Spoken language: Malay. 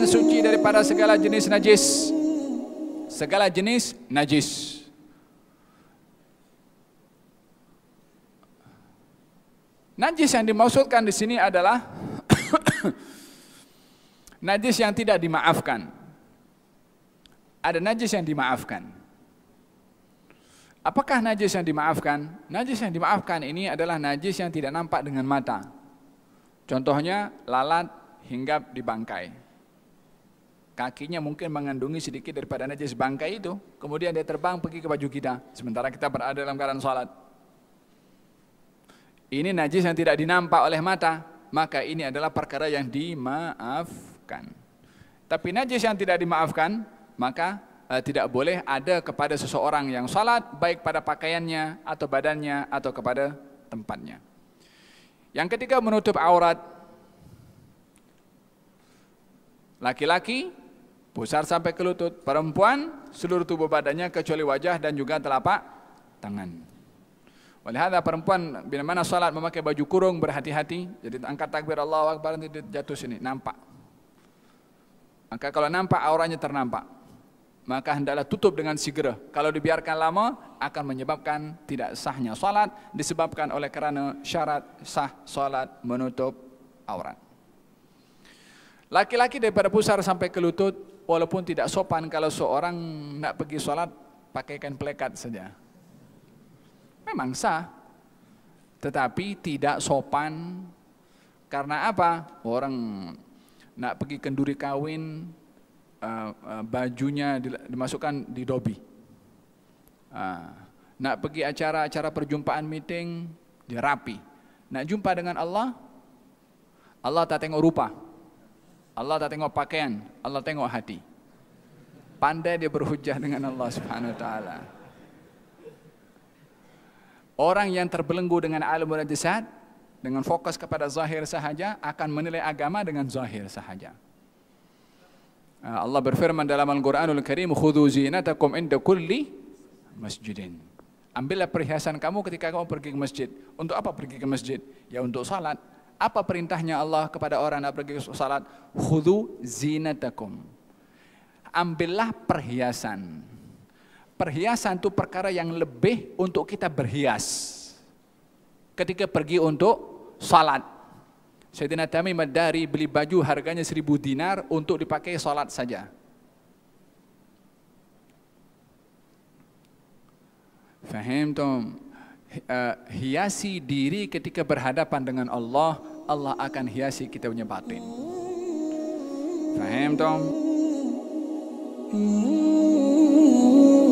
dan suci daripada segala jenis najis. Segala jenis najis. Najis yang dimaksudkan di sini adalah najis yang tidak dimaafkan. Ada najis yang dimaafkan. Apakah najis yang dimaafkan? Najis yang dimaafkan ini adalah najis yang tidak nampak dengan mata. Contohnya lalat hinggap di bangkai. Kakinya mungkin mengandungi sedikit daripada najis bangkai itu. Kemudian dia terbang pergi ke baju kita. Sementara kita berada dalam keadaan salat. Ini najis yang tidak dinampak oleh mata. Maka ini adalah perkara yang dimaafkan. Tapi najis yang tidak dimaafkan, maka uh, tidak boleh ada kepada seseorang yang salat baik pada pakaiannya atau badannya atau kepada tempatnya. Yang ketiga menutup aurat. Laki-laki pusar sampai ke lutut, perempuan seluruh tubuh badannya kecuali wajah dan juga telapak tangan. Walihada perempuan bila mana salat memakai baju kurung berhati-hati, jadi angkat takbir Allahu akbar nanti jatuh sini nampak. Maka kalau nampak auranya ternampak maka hendaklah tutup dengan segera. Kalau dibiarkan lama akan menyebabkan tidak sahnya salat disebabkan oleh kerana syarat sah salat menutup aurat. Laki-laki daripada pusar sampai ke lutut walaupun tidak sopan kalau seorang nak pergi salat pakaikan pelekat saja. Memang sah tetapi tidak sopan karena apa? Orang nak pergi kenduri kawin uh, uh, bajunya dimasukkan di dobi. Uh, nak pergi acara-acara perjumpaan meeting, dia rapi. Nak jumpa dengan Allah, Allah tak tengok rupa. Allah tak tengok pakaian, Allah tengok hati. Pandai dia berhujah dengan Allah Subhanahu taala. Orang yang terbelenggu dengan alam najisat dengan fokus kepada zahir sahaja akan menilai agama dengan zahir sahaja. Ah, Allah berfirman dalam Al-Quranul Karim, "Khudhu zinatakum inda kulli masjidin." Ambillah perhiasan kamu ketika kamu pergi ke masjid. Untuk apa pergi ke masjid? Ya untuk salat. Apa perintahnya Allah kepada orang yang pergi ke salat? Khudhu zinatakum. Ambillah perhiasan. Perhiasan itu perkara yang lebih untuk kita berhias. Ketika pergi untuk salat. Sayyidina Tamim Ad-Dari beli baju harganya seribu dinar untuk dipakai salat saja. Faham tom? Uh, hiasi diri ketika berhadapan dengan Allah, Allah akan hiasi kita punya batin. Faham tom? Hmm.